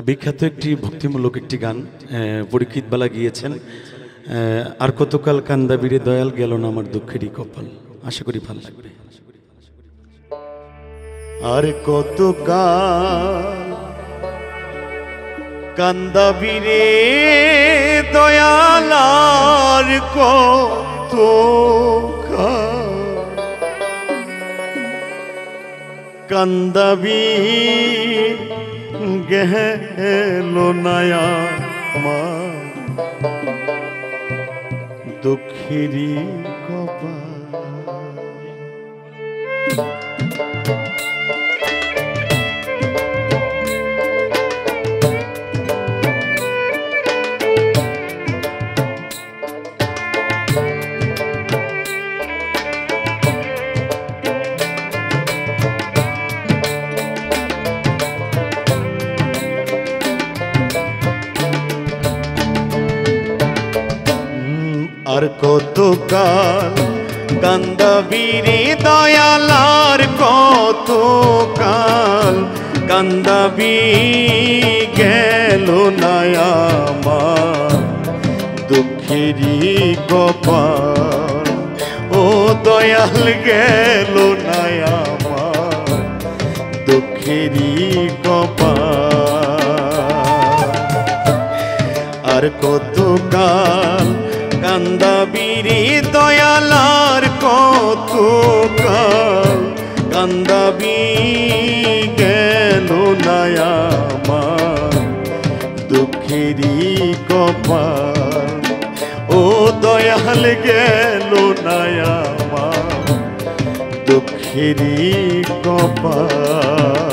বিখ্যাত একটি ভক্তিমূলক একটি গান পরীক্ষিত বালা গিয়েছেন। আর কতকাল কান্দাবিরে দয়াল গেল না আমার দুঃখেরই কপাল। আশা করি ভালো লাগবে। আর কতকাল কান্দাবিরে দয়ালার কত কান্দাবি গেল নয়া মা। দুঃখেরই কপাল কতকাল? কান্দাবিরে দয়ালার কতকাল? কান্দাবি গেল নায়ামার দুঃখেরই কপাল। ও দয়াল গেল নায়ামার দুঃখেরই কপাল। আর কতকাল কান্দাবিরি দয়ালার কতকাল। কান্দাবি গেল নায়ামার দুঃখেরই ও দয়াল গেল নায়ামার দুঃখেরই কপাল।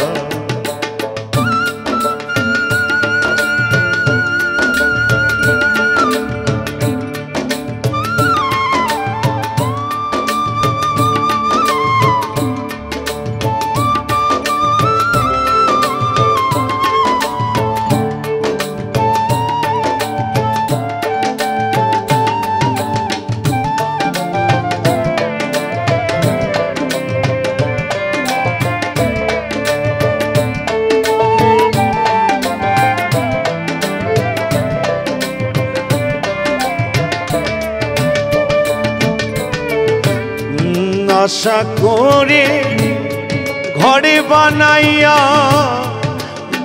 আশা করে ঘরে বানাইয়া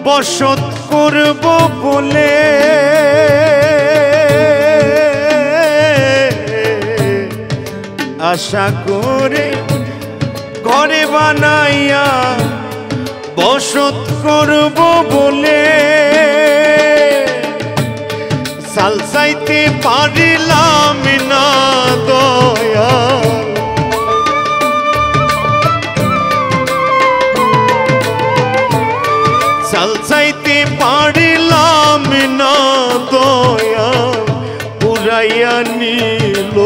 বসত করব বলে। আশা করে ঘরে বানাইয়া বসত করব বলে। সালসাইতে পারিলাম না দয়া নিল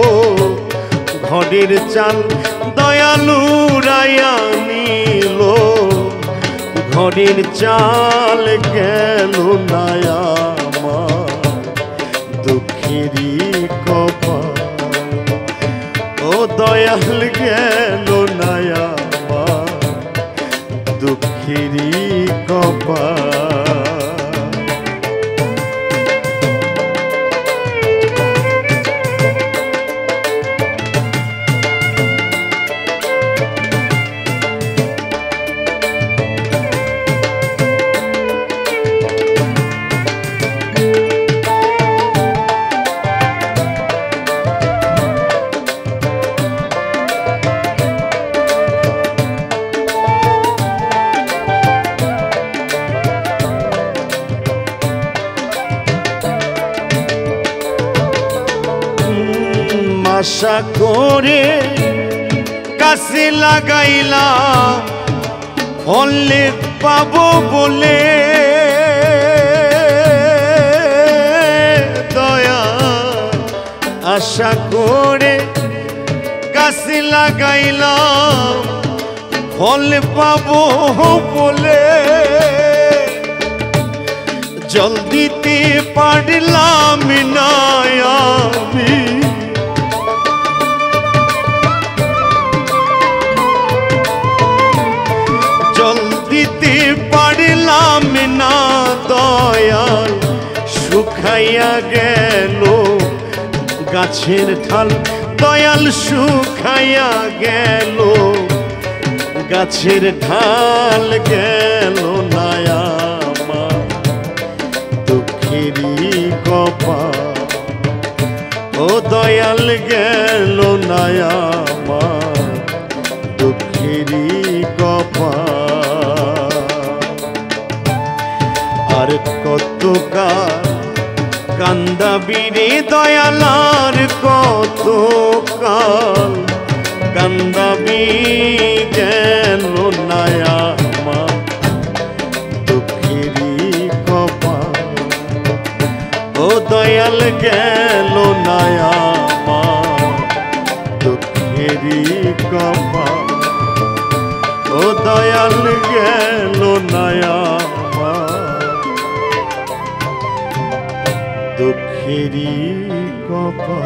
ঘরের চাল দয়ালু রায়া নিল ঘরের চাল গেল নায়া দুঃখেরই কপাল? ও দয়াল গেল আশা করে কাছে লাগাইলাম ফলে পাবো বলে দয়া। আশা করে কাছে লাগাইলাম ফল পাবো বলে। জল দিতে পারলাম না শুকাইয়া গেল। গাছের ঢাল দয়াল শুকাইয়া গেল। গাছের ঢাল গেল নায়ামা দুঃখেরই কপা ও দয়াল গেল নায়ামা দুঃখেরই কান্দাবি রে দয়ালার কত কাল, কান্দাবি নায়ামা দুঃখেরই কপা ও দয়াল গেল নায়ামা দুঃখেরই কপা ও দয়াল গেল নায়ামা দুঃখেরই কপা